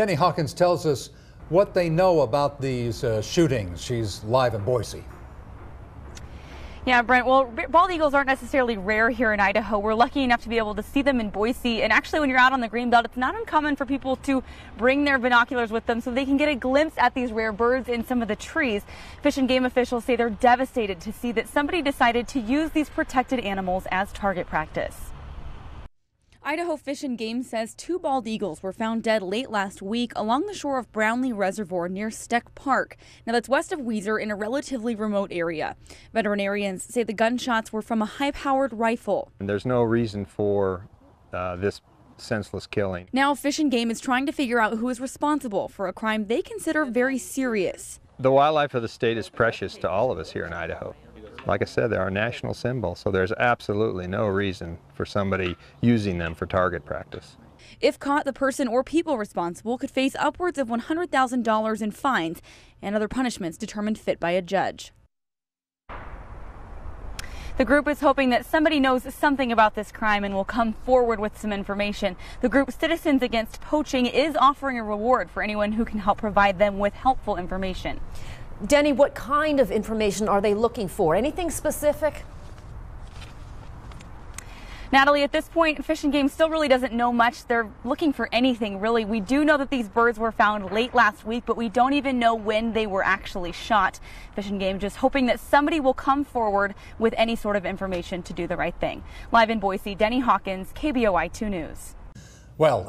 Denny Hawkins tells us what they know about these uh, shootings. She's live in Boise. Yeah, Brent. Well, bald eagles aren't necessarily rare here in Idaho. We're lucky enough to be able to see them in Boise. And actually, when you're out on the Greenbelt, it's not uncommon for people to bring their binoculars with them so they can get a glimpse at these rare birds in some of the trees. Fish and game officials say they're devastated to see that somebody decided to use these protected animals as target practice. Idaho Fish and Game says two bald eagles were found dead late last week along the shore of Brownlee Reservoir near Steck Park. Now, that's west of Weiser in a relatively remote area. Veterinarians say the gunshots were from a high powered rifle. And there's no reason for uh, this senseless killing. Now, Fish and Game is trying to figure out who is responsible for a crime they consider very serious. The wildlife of the state is precious to all of us here in Idaho like I said, they're our national symbol, so there's absolutely no reason for somebody using them for target practice. If caught, the person or people responsible could face upwards of $100,000 in fines and other punishments determined fit by a judge. The group is hoping that somebody knows something about this crime and will come forward with some information. The group Citizens Against Poaching is offering a reward for anyone who can help provide them with helpful information. Denny, what kind of information are they looking for? Anything specific? Natalie, at this point, Fish and Game still really doesn't know much. They're looking for anything, really. We do know that these birds were found late last week, but we don't even know when they were actually shot. Fish and Game just hoping that somebody will come forward with any sort of information to do the right thing. Live in Boise, Denny Hawkins, KBOI 2 News. Well,